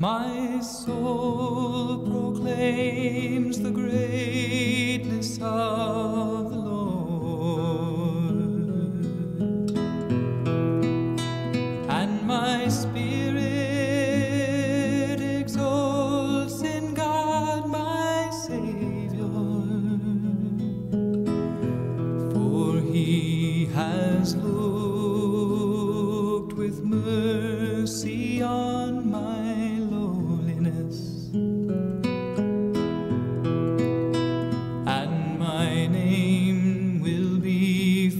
My soul proclaims the greatness of the Lord, and my spirit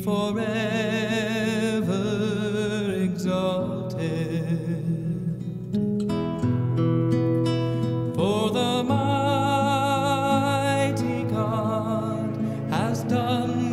forever exalted. For the mighty God has done